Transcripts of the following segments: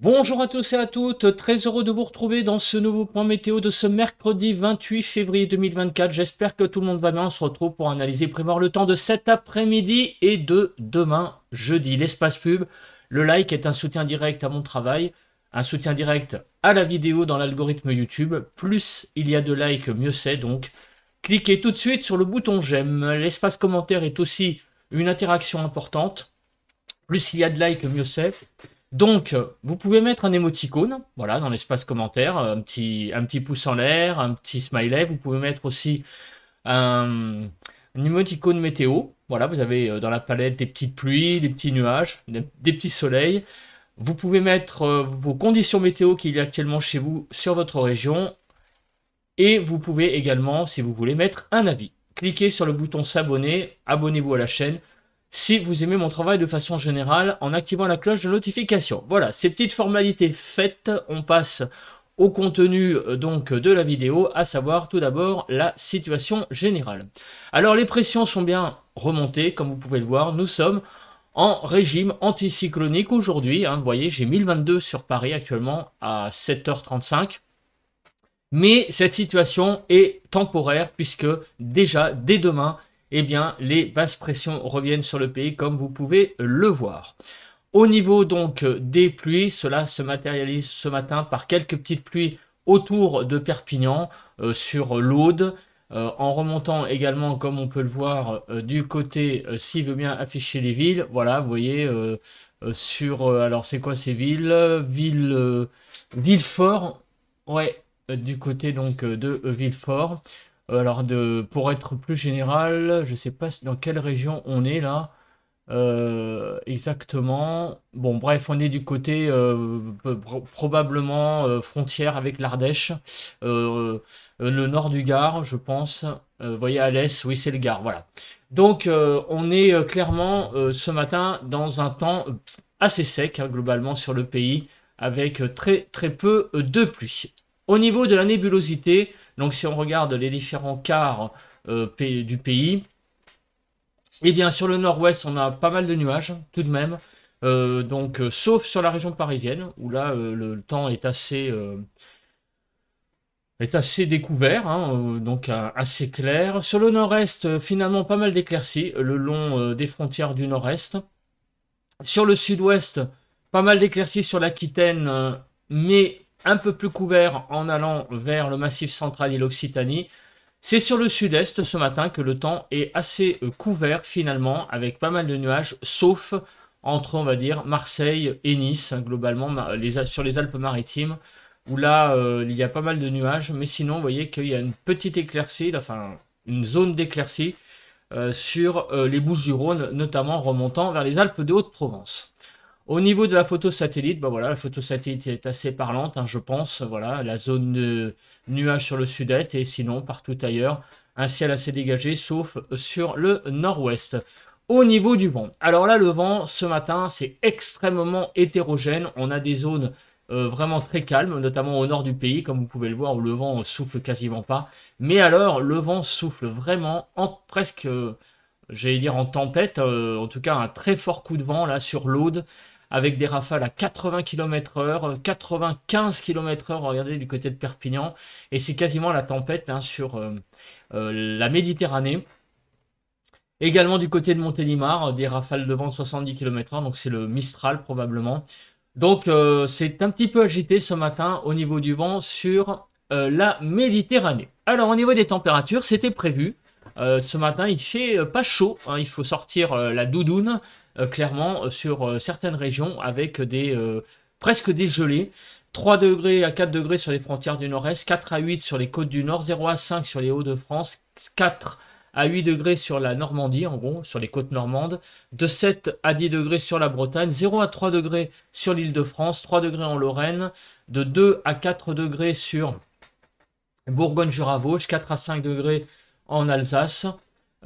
Bonjour à tous et à toutes, très heureux de vous retrouver dans ce nouveau point météo de ce mercredi 28 février 2024. J'espère que tout le monde va bien. On se retrouve pour analyser prévoir le temps de cet après-midi et de demain jeudi. L'espace pub, le like est un soutien direct à mon travail, un soutien direct à la vidéo dans l'algorithme YouTube. Plus il y a de likes, mieux c'est donc. Cliquez tout de suite sur le bouton j'aime. L'espace commentaire est aussi une interaction importante. Plus il y a de likes, mieux c'est. Donc, vous pouvez mettre un émoticône, voilà, dans l'espace commentaire, un petit, un pouce en l'air, un petit smiley. Vous pouvez mettre aussi un, émoticône météo. Voilà, vous avez euh, dans la palette des petites pluies, des petits nuages, des, petits soleils. Vous pouvez mettre euh, vos conditions météo qu'il y a actuellement chez vous sur votre région. Et vous pouvez également, si vous voulez, mettre un avis. Cliquez sur le bouton s'abonner, abonnez-vous à la chaîne si vous aimez mon travail de façon générale en activant la cloche de notification. Voilà, ces petites formalités faites, on passe au contenu euh, donc de la vidéo, à savoir tout d'abord la situation générale. Alors les pressions sont bien remontées, comme vous pouvez le voir, nous sommes en régime anticyclonique aujourd'hui. Hein, vous voyez, j'ai 1022 sur Paris actuellement à 7h35. Mais cette situation est temporaire puisque déjà dès demain, eh bien, les basses pressions reviennent sur le pays, comme vous pouvez le voir. Au niveau donc des pluies, cela se matérialise ce matin par quelques petites pluies autour de Perpignan, euh, sur l'Aude, euh, en remontant également, comme on peut le voir, euh, du côté, s'il veut bien afficher les villes, voilà, vous voyez, sur, alors c'est quoi ces villes? Ville, Villefort, ouais, du côté donc de Villefort. Alors, de, pour être plus général, je ne sais pas dans quelle région on est là. Euh, exactement. Bon, bref, on est du côté euh, probablement euh, frontière avec l'Ardèche, le nord du Gard, je pense. vous voyez à l'est, oui, c'est le Gard, voilà. Donc, on est clairement ce matin dans un temps assez sec, hein, globalement, sur le pays, avec très très peu de pluie. Au niveau de la nébulosité, donc si on regarde les différents quarts euh, du pays, eh bien sur le nord-ouest, on a pas mal de nuages tout de même. Euh, donc euh, sauf sur la région parisienne, où là le, temps est assez découvert, hein, donc assez clair. Sur le nord-est, finalement pas mal d'éclaircies le long des frontières du nord-est. Sur le sud-ouest, pas mal d'éclaircies sur l'Aquitaine, mais un peu plus couvert en allant vers le massif central et l'Occitanie. C'est sur le sud-est ce matin que le temps est assez euh, couvert finalement, avec pas mal de nuages, sauf entre, on va dire, Marseille et Nice, globalement, sur les Alpes-Maritimes, où là, euh, il y a pas mal de nuages, mais sinon, vous voyez qu'il y a une petite éclaircie, enfin, une zone d'éclaircie euh, sur les Bouches-du-Rhône, notamment remontant vers les Alpes de Haute-Provence. Au niveau de la photo satellite, bah voilà, la photo satellite est assez parlante, hein, je pense. Voilà, la zone de nuages sur le sud-est et sinon partout ailleurs, un ciel assez dégagé, sauf sur le nord-ouest. Au niveau du vent, alors là, le vent ce matin, c'est extrêmement hétérogène. On a des zones euh, vraiment très calmes, notamment au nord du pays, comme vous pouvez le voir, où le vent souffle quasiment pas. Mais alors, le vent souffle vraiment en presque, euh, j'allais dire en tempête, euh, en tout cas un très fort coup de vent là sur l'Aude avec des rafales à 80 km/h, 95 km/h, regardez du côté de Perpignan, et c'est quasiment la tempête hein, sur euh, euh, la Méditerranée. Également du côté de Montélimar, des rafales de vent de 70 km/h, donc c'est le Mistral probablement. Donc euh, c'est un petit peu agité ce matin au niveau du vent sur la Méditerranée. Alors au niveau des températures, c'était prévu. Ce matin, il fait pas chaud, hein, il faut sortir la doudoune. Euh, clairement euh, sur euh, certaines régions avec des presque des gelées. 3 degrés à 4 degrés sur les frontières du nord-est, 4 à 8 sur les côtes du nord, 0 à 5 sur les Hauts-de-France, 4 à 8 degrés sur la Normandie, en gros, sur les côtes normandes, de 7 à 10 degrés sur la Bretagne, 0 à 3 degrés sur l'île de France, 3 degrés en Lorraine, de 2 à 4 degrés sur Bourgogne-Jura-Vosges, 4 à 5 degrés en Alsace,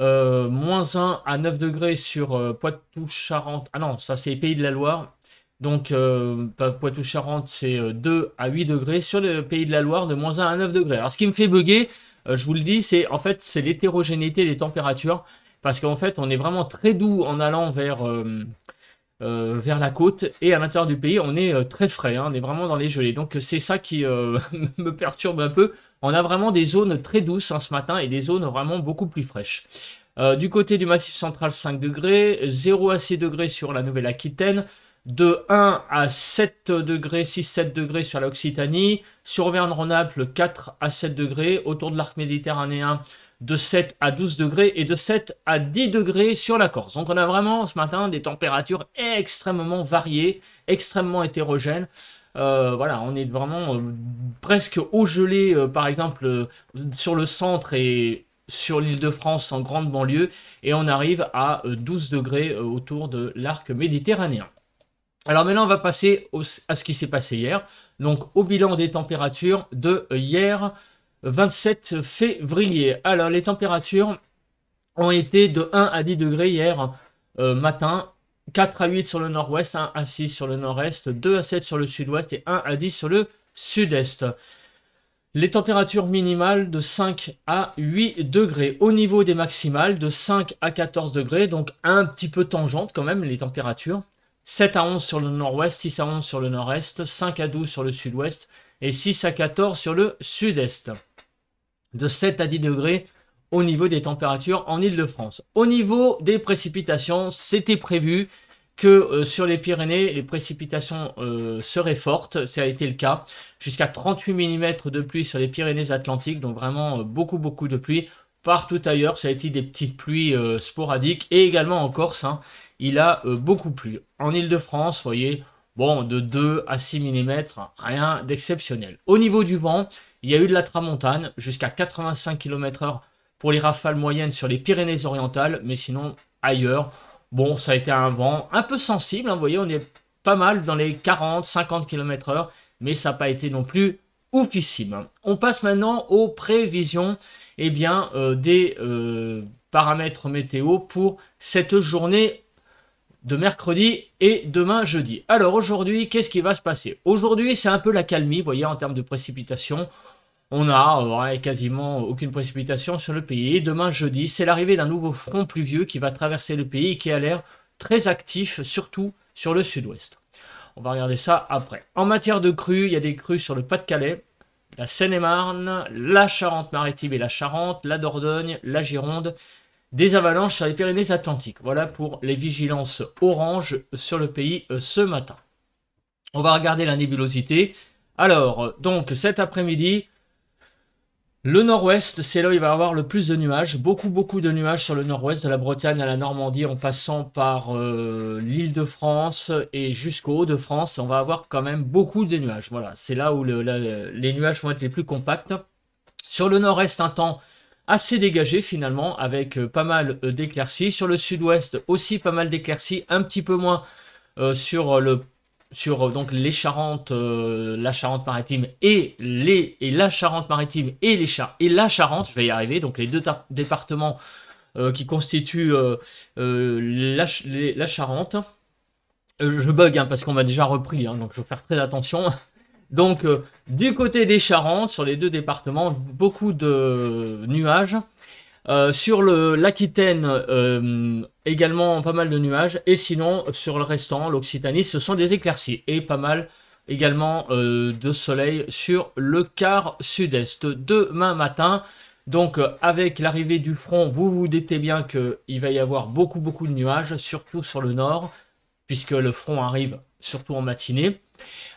euh, moins 1 à 9 degrés sur euh, Poitou-Charentes. Ah non, ça c'est Pays de la Loire. Donc euh, Poitou-Charentes, c'est 2 à 8 degrés. Sur le Pays de la Loire, de moins 1 à 9 degrés. Alors ce qui me fait bugger, je vous le dis, c'est en fait c'est l'hétérogénéité des températures. Parce qu'en fait, on est vraiment très doux en allant vers, vers la côte et à l'intérieur du pays, on est très frais, hein, on est vraiment dans les gelées. Donc c'est ça qui me perturbe un peu. On a vraiment des zones très douces hein, ce matin et des zones vraiment beaucoup plus fraîches. du côté du Massif central, 5 degrés, 0 à 6 degrés sur la Nouvelle-Aquitaine, de 1 à 7 degrés, 6-7 degrés sur l'Occitanie, sur Auvergne-Rhône-Alpes 4 à 7 degrés, autour de l'arc méditerranéen de 7 à 12 degrés et de 7 à 10 degrés sur la Corse. Donc on a vraiment ce matin des températures extrêmement variées, extrêmement hétérogènes. Euh, voilà, on est vraiment euh, presque au gelé, euh, par exemple, sur le centre et sur l'île de France en grande banlieue, et on arrive à 12 degrés autour de l'arc méditerranéen. Alors maintenant, on va passer à ce qui s'est passé hier. Donc au bilan des températures de hier, 27 février. Alors les températures ont été de 1 à 10 degrés hier euh, matin, 4 à 8 sur le nord-ouest, 1 à 6 sur le nord-est, 2 à 7 sur le sud-ouest et 1 à 10 sur le sud-est. Les températures minimales de 5 à 8 degrés. Au niveau des maximales, de 5 à 14 degrés, donc un petit peu tangente quand même les températures. 7 à 11 sur le nord-ouest, 6 à 11 sur le nord-est, 5 à 12 sur le sud-ouest et 6 à 14 sur le sud-est. De 7 à 10 degrés au niveau des températures en Ile-de-France. Au niveau des précipitations, c'était prévu que euh, sur les Pyrénées, les précipitations euh, seraient fortes. Ça a été le cas. Jusqu'à 38 mm de pluie sur les Pyrénées-Atlantiques, donc vraiment euh, beaucoup, beaucoup de pluie. Partout ailleurs, ça a été des petites pluies sporadiques et également en Corse. Hein il a beaucoup plu. En Ile-de-France, vous voyez, bon, de 2 à 6 mm, rien d'exceptionnel. Au niveau du vent, il y a eu de la tramontane, jusqu'à 85 km/h pour les rafales moyennes sur les Pyrénées-Orientales, mais sinon, ailleurs, bon, ça a été un vent un peu sensible, hein, vous voyez, on est pas mal dans les 40-50 km/h, mais ça n'a pas été non plus oufissime. On passe maintenant aux prévisions eh bien, euh, des euh, paramètres météo pour cette journée de mercredi et demain jeudi. Alors aujourd'hui, qu'est-ce qui va se passer? Aujourd'hui, c'est un peu la calmie, vous voyez, en termes de précipitation. On a quasiment aucune précipitation sur le pays. Demain jeudi, c'est l'arrivée d'un nouveau front pluvieux qui va traverser le pays et qui a l'air très actif, surtout sur le sud-ouest. On va regarder ça après. En matière de crues, il y a des crues sur le Pas-de-Calais, la Seine-et-Marne, la Charente-Maritime et la Charente, la Dordogne, la Gironde, des avalanches sur les Pyrénées-Atlantiques. Voilà pour les vigilances orange sur le pays euh, ce matin. On va regarder la nébulosité. Alors, donc cet après-midi, le nord-ouest, c'est là où il va y avoir le plus de nuages. Beaucoup, beaucoup de nuages sur le nord-ouest, de la Bretagne à la Normandie, en passant par euh, l'île de France et jusqu'au Haut-de-France. On va avoir quand même beaucoup de nuages. Voilà, c'est là où les nuages vont être les plus compacts. Sur le nord-est, un temps assez dégagé finalement, avec euh, pas mal euh, d'éclaircies. Sur le sud-ouest aussi pas mal d'éclaircies, un petit peu moins euh, sur le sur donc les Charentes, la Charente-Maritime et les et la Charente-Maritime et les et la Charente, je vais y arriver, donc les deux départements qui constituent la, Charente. je bug hein, parce qu'on m'a déjà repris, hein, donc je vais faire très attention. Donc, euh, du côté des Charentes, sur les deux départements, beaucoup de nuages. Euh, sur l'Aquitaine, euh, également pas mal de nuages. Et sinon, sur le restant, l'Occitanie, ce sont des éclaircies. Et pas mal également de soleil sur le quart sud-est. Demain matin, donc avec l'arrivée du front, vous vous doutez bien qu'il va y avoir beaucoup, beaucoup de nuages, surtout sur le nord, puisque le front arrive surtout en matinée.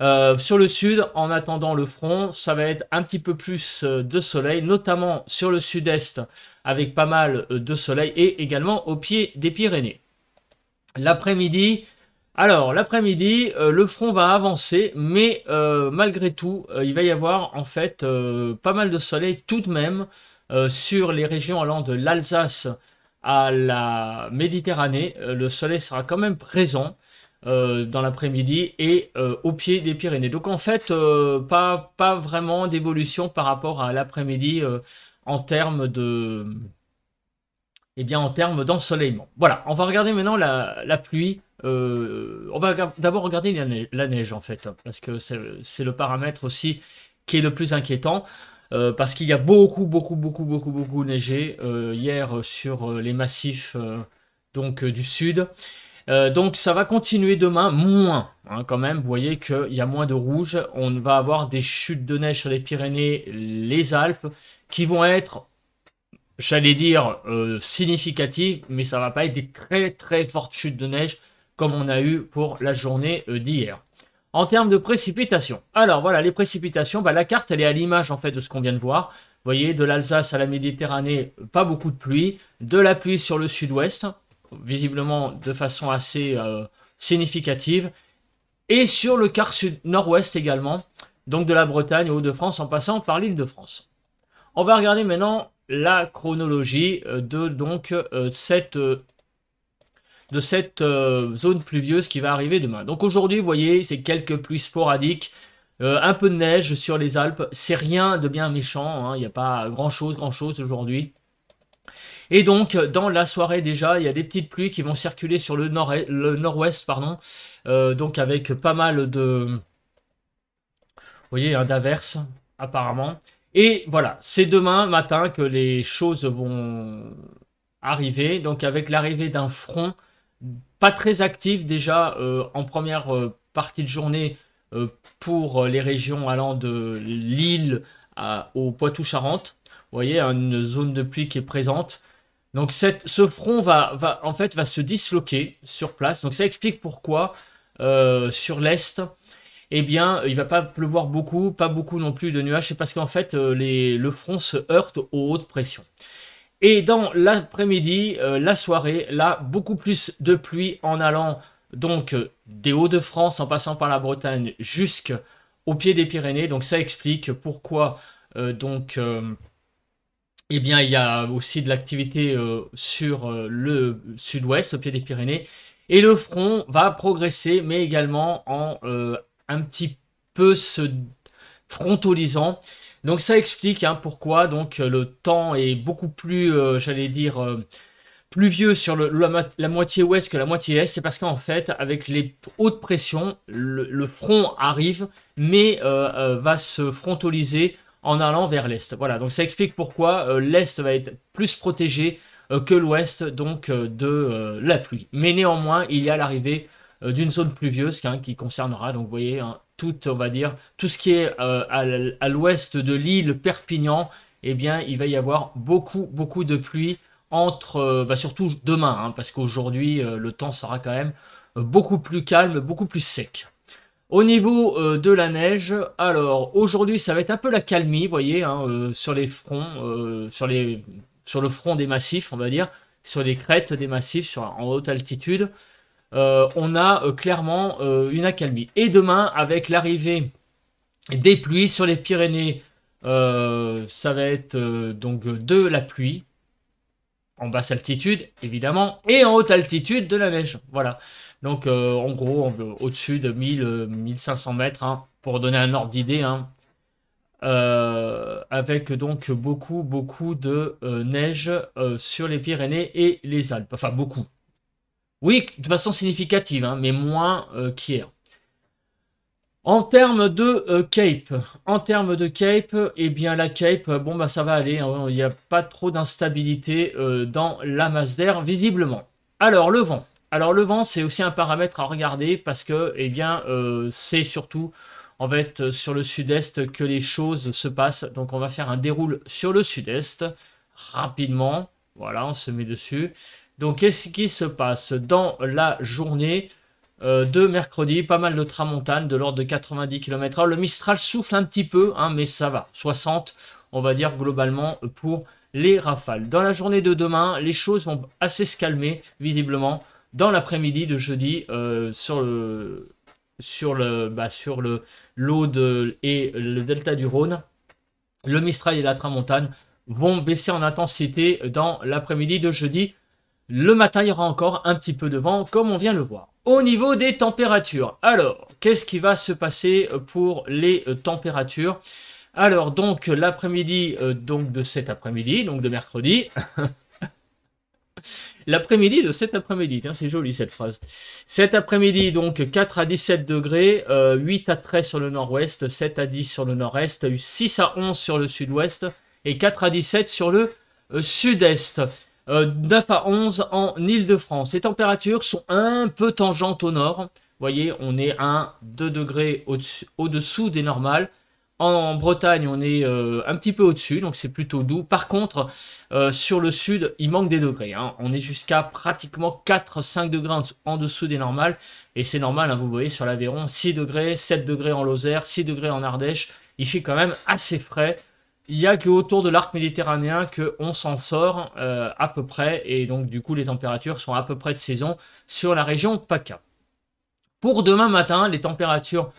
Euh, sur le sud, en attendant le front, ça va être un petit peu plus euh, de soleil, notamment sur le sud-est, avec pas mal euh, de soleil, et également au pied des Pyrénées. L'après-midi, alors l'après-midi, le front va avancer, mais malgré tout, il va y avoir en fait pas mal de soleil tout de même sur les régions allant de l'Alsace à la Méditerranée. le soleil sera quand même présent. Euh, dans l'après-midi et euh, au pied des Pyrénées. Donc en fait, euh, pas, pas vraiment d'évolution par rapport à l'après-midi en termes de... Eh bien, en termes d'ensoleillement. Voilà, on va regarder maintenant la, pluie. on va d'abord regarder la neige, en fait, parce que c'est le paramètre aussi qui est le plus inquiétant. parce qu'il y a beaucoup, beaucoup, beaucoup, beaucoup, beaucoup neigé hier sur les massifs donc du sud. Donc ça va continuer demain, moins hein, quand même. Vous voyez qu'il y a moins de rouge. On va avoir des chutes de neige sur les Pyrénées, les Alpes, qui vont être, j'allais dire, significatives, mais ça va pas être des très très fortes chutes de neige comme on a eu pour la journée d'hier. En termes de précipitations, alors voilà, les précipitations, bah, la carte elle est à l'image en fait de ce qu'on vient de voir. Vous voyez, de l'Alsace à la Méditerranée, pas beaucoup de pluie. De la pluie sur le sud-ouest, visiblement de façon assez euh, significative. Et sur le quart sud-nord-ouest également, donc de la Bretagne aux Hauts-de-France en passant par l'île de France. On va regarder maintenant la chronologie euh, de donc euh, cette zone pluvieuse qui va arriver demain. Donc aujourd'hui, vous voyez, c'est quelques pluies sporadiques, un peu de neige sur les Alpes. C'est rien de bien méchant, hein. il n'y a pas grand-chose, grand-chose aujourd'hui. Et donc, dans la soirée déjà, il y a des petites pluies qui vont circuler sur le nord-ouest, pardon, euh, donc avec pas mal de, vous voyez, hein, d'averses, apparemment. Et voilà, c'est demain matin que les choses vont arriver, donc avec l'arrivée d'un front pas très actif déjà euh, en première euh, partie de journée pour les régions allant de Lille au Poitou-Charentes. Vous voyez, une zone de pluie qui est présente. Donc ce front va, en fait, va se disloquer sur place. Donc ça explique pourquoi sur l'est, eh bien, il va pas pleuvoir beaucoup, pas beaucoup non plus de nuages. C'est parce qu'en fait, les, le front se heurte aux hautes pressions. Et dans l'après-midi, euh, la soirée, là, beaucoup plus de pluie en allant donc euh, des Hauts-de-France en passant par la Bretagne jusqu'au pied des Pyrénées. Donc ça explique pourquoi euh, donc eh bien il y a aussi de l'activité sur le sud-ouest au pied des Pyrénées et le front va progresser mais également en un petit peu se frontolisant donc ça explique hein, pourquoi donc euh, le temps est beaucoup plus, euh, j'allais dire, euh, pluvieux sur la, moitié ouest que la moitié est. C'est parce qu'en fait, avec les hautes pressions, le, front arrive, mais va se frontaliser en allant vers l'est. Voilà, donc ça explique pourquoi l'est va être plus protégé que l'ouest donc de la pluie. Mais néanmoins, il y a l'arrivée d'une zone pluvieuse hein, qui concernera, donc vous voyez, hein, tout, on va dire, tout ce qui est euh, à l'ouest de l'île Perpignan, eh bien, il va y avoir beaucoup, beaucoup de pluie entre, euh, bah, surtout demain, hein, parce qu'aujourd'hui, euh, le temps sera quand même beaucoup plus calme, beaucoup plus sec. Au niveau de la neige, alors aujourd'hui, ça va être un peu la calmie, vous voyez, hein, sur les fronts, sur, les, sur le front des massifs, on va dire, sur les crêtes des massifs en haute altitude. Euh, on a euh, clairement euh, une accalmie. Et demain, avec l'arrivée des pluies sur les Pyrénées, ça va être donc de la pluie en basse altitude, évidemment, et en haute altitude de la neige. Voilà. Donc, en gros, au-dessus de 1000, 1500 mètres, hein, pour donner un ordre d'idée, hein. avec donc beaucoup, beaucoup de neige sur les Pyrénées et les Alpes. Enfin, beaucoup. Oui, de façon significative, hein, mais moins euh, qu'hier. En termes de euh, Cape, en termes de Cape, eh bien la Cape, euh, bon bah ça va aller, il n'y a pas trop d'instabilité dans la masse d'air visiblement. Alors le vent, alors le vent c'est aussi un paramètre à regarder parce que eh bien c'est surtout en fait sur le sud-est que les choses se passent. Donc on va faire un déroule sur le sud-est rapidement. Voilà, on se met dessus. Donc, qu'est-ce qui se passe dans la journée euh, de mercredi? Pas mal de tramontane, de l'ordre de 90 km/h. Le Mistral souffle un petit peu, hein, mais ça va. 60, on va dire globalement, pour les rafales. Dans la journée de demain, les choses vont assez se calmer, visiblement. Dans l'après-midi de jeudi, euh, sur le sur le bah, sur le l'Aude et le delta du Rhône, le Mistral et la Tramontane vont baisser en intensité dans l'après-midi de jeudi. Le matin, il y aura encore un petit peu de vent, comme on vient le voir. Au niveau des températures, alors, qu'est-ce qui va se passer pour les euh, températures? Alors, donc, l'après-midi euh, donc de cet après-midi, donc de mercredi. L'après-midi de cet après-midi, tiens, c'est joli cette phrase. Cet après-midi, donc 4 à 17 degrés, 8 euh, à 13 sur le nord-ouest, 7 à 10 sur le nord-est, 6 à 11 sur le sud-ouest et 4 à 17 sur le sud-est. 9 à 11 en Ile-de-France. Les températures sont un peu tangentes au nord. Vous voyez, on est à 2 degrés au-dessous des normales. En Bretagne, on est euh, un petit peu au-dessus, donc c'est plutôt doux. Par contre, euh, sur le sud, il manque des degrés. Hein. On est jusqu'à pratiquement 4-5 degrés en, dessous des normales. Et c'est normal, hein, vous voyez, sur l'Aveyron, 6 degrés, 7 degrés en Lozère, 6 degrés en Ardèche. Il fait quand même assez frais. Il n'y a qu'autour de l'arc méditerranéen qu'on s'en sort euh, à peu près. Et donc, du coup, les températures sont à peu près de saison sur la région PACA. Pour demain matin, les températures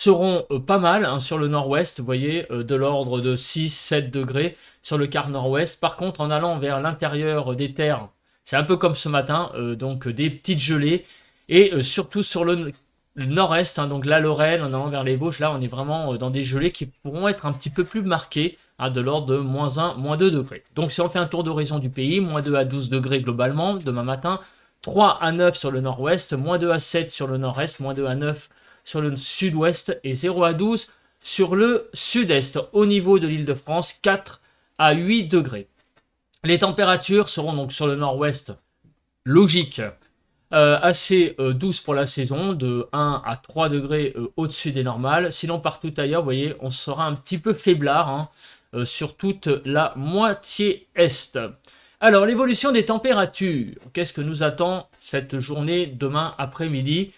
seront euh, pas mal hein, sur le nord-ouest, vous voyez, euh, de l'ordre de 6-7 degrés sur le quart nord-ouest. Par contre, en allant vers l'intérieur des terres, c'est un peu comme ce matin, euh, donc des petites gelées. Et surtout sur le, nord-est, hein, donc la Lorraine, en allant vers les Vosges, là on est vraiment dans des gelées qui pourront être un petit peu plus marquées, hein, de l'ordre de moins 1, moins 2 degrés. Donc si on fait un tour d'horizon du pays, moins 2 à 12 degrés globalement demain matin, 3 à 9 sur le nord-ouest, moins 2 à 7 sur le nord-est, moins 2 à 9 sur le sud-ouest et 0 à 12 sur le sud-est. Au niveau de l'île de France, 4 à 8 degrés. Les températures seront donc sur le nord-ouest logique, euh, assez euh, douces pour la saison, de 1 à 3 degrés euh, au-dessus des normales. Sinon, partout ailleurs, vous voyez, on sera un petit peu faiblard hein, sur toute la moitié est. Alors, l'évolution des températures. Qu'est-ce que nous attend cette journée demain après-midi?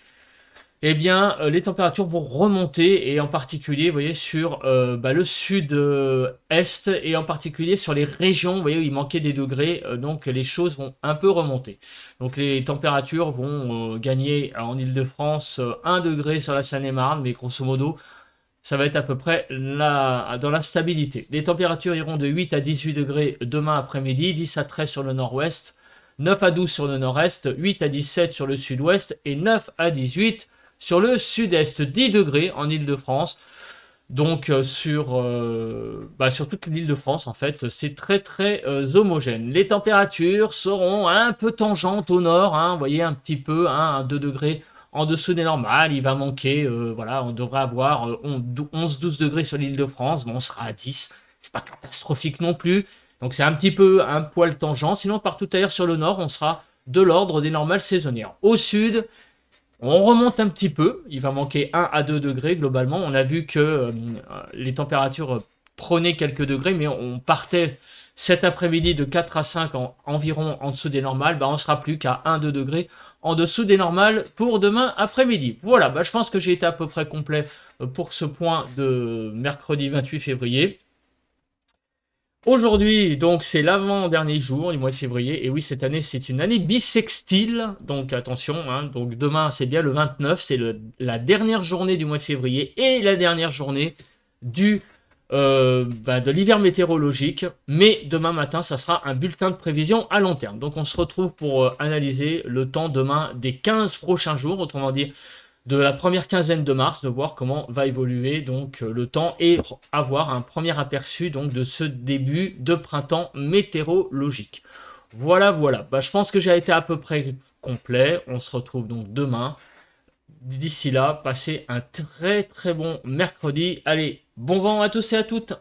Eh bien, euh, les températures vont remonter, et en particulier, voyez, sur euh, bah, le sud-est, et en particulier sur les régions, vous voyez, où il manquait des degrés, euh, donc les choses vont un peu remonter. Donc les températures vont gagner en Ile-de-France 1 degré sur la Seine-et-Marne, mais grosso modo, ça va être à peu près dans la stabilité. Les températures iront de 8 à 18 degrés demain après-midi, 10 à 13 sur le nord-ouest, 9 à 12 sur le nord-est, 8 à 17 sur le sud-ouest, et 9 à 18 sur le sud-est, 10 degrés en Ile-de-France. Donc euh, sur, euh, bah, sur toute l'île de France, en fait, c'est très très euh, homogène. Les températures seront un peu tangentes au nord, hein, vous voyez un petit peu, hein, 2 degrés en dessous des normales. Il va manquer, voilà, on devrait avoir 11-12 degrés sur l'île de France. Bon, on sera à 10, c'est pas catastrophique non plus. Donc c'est un petit peu un poil tangent. Sinon, partout ailleurs sur le nord, on sera de l'ordre des normales saisonnières. Au sud, on remonte un petit peu, il va manquer 1 à 2 degrés globalement. On a vu que euh, les températures prenaient quelques degrés, mais on partait cet après-midi de 4 à 5 environ en dessous des normales. Bah, on sera plus qu'à 1-2 degrés en dessous des normales pour demain après-midi. Voilà, bah, je pense que j'ai été à peu près complet euh, pour ce point de mercredi 28 février. Aujourd'hui, donc, c'est l'avant-dernier jour du mois de février. Et oui, cette année, c'est une année bisextile. Donc, attention. Hein. donc, demain, c'est bien le 29. C'est la dernière journée du mois de février et la dernière journée du, euh, bah, de l'hiver météorologique. Mais demain matin, ça sera un bulletin de prévision à long terme. Donc, on se retrouve pour euh, analyser le temps demain des 15 prochains jours. Autrement dit, de la première quinzaine de mars, de voir comment va évoluer donc euh, le temps et avoir un premier aperçu donc de ce début de printemps météorologique. Voilà, voilà. Bah, je pense que j'ai été à peu près complet. On se retrouve donc demain. D'ici là, passez un très très bon mercredi. Allez, bon vent à tous et à toutes.